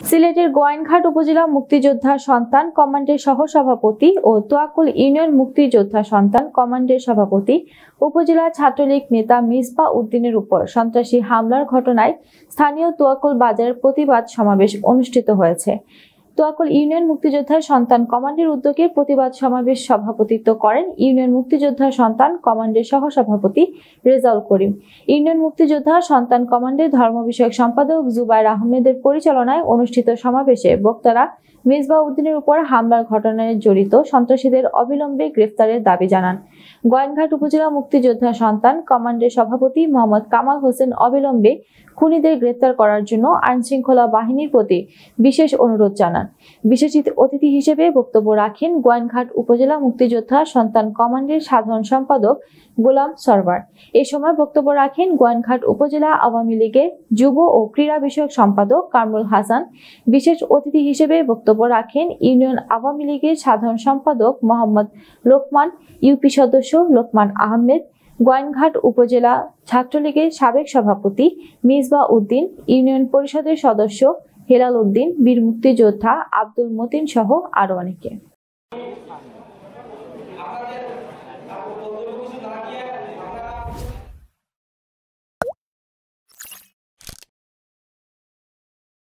সিলেটের গোয়াইনঘাট উপজেলা মুক্তিযোদ্ধা সন্তান কমান্ডের সহসভাপতি ও তোয়াকুল ইউনিয়ন মুক্তিযোদ্ধা সন্তান কমান্ডের সভাপতি উপজেলা ছাত্রলীগ নেতা মিসবা উদ্দিনের উপর সন্ত্রাসী হামলার ঘটনায় স্থানীয় তোয়াকুল বাজারের প্রতিবাদ সমাবেশ অনুষ্ঠিত হয়েছে। তোয়াকুল ইউনিয়ন মুক্তিযোদ্ধা সন্তান কমান্ডের উদ্যোগে প্রতিবাদ সমাবেশ সভাপতিত্ব করেন ইউনিয়ন মুক্তিযোদ্ধা সন্তান কমান্ডের সহসভাপতি রেজাউল করিম। ইউনিয়ন মুক্তিযোদ্ধা সন্তান কমান্ডের ধর্ম বিষয়ক সম্পাদক জুবাইর আহমেদের পরিচালনায় অনুষ্ঠিত সমাবেশে বক্তারা মিসবা উদ্দিনের উপর হামলার ঘটনায় জড়িত সন্ত্রাসীদের অবিলম্বে গ্রেফতারের দাবি জানান। গোয়েনঘাট উপজেলা মুক্তিযোদ্ধা সন্তান কমান্ডের সভাপতি মোহাম্মদ কামাল হোসেন অবিলম্বে খুনিদের গ্রেফতার করার জন্য আইনশৃঙ্খলা বাহিনীর প্রতি বিশেষ অনুরোধ জানান। বিশেষ অতিথি হিসেবে বক্তব্য রাখেন গোয়াইনঘাট উপজেলা মুক্তিযোদ্ধা সন্তান কমান্ডের সাধারণ সম্পাদক গোলাম সরওয়ার। এ সময় বক্তব্য রাখেন গোয়াইনঘাট উপজেলা আওয়ামী লীগের যুব ও ক্রীড়া বিষয়ক সম্পাদক কামরুল হাসান। বিশেষ অতিথি হিসেবে বক্তব্য রাখেন ইউনিয়ন আওয়ামী লীগের সাধারণ সম্পাদক মোহাম্মদ লোকমান, ইউপি সদস্য লোকমান আহমেদ, গোয়াইনঘাট উপজেলা ছাত্রলীগের সাবেক সভাপতি মিসবা উদ্দিন, ইউনিয়ন পরিষদের সদস্য হেলাল উদ্দিন, বীর মুক্তিযোদ্ধা আব্দুল মতিন সহ আরও অনেকে।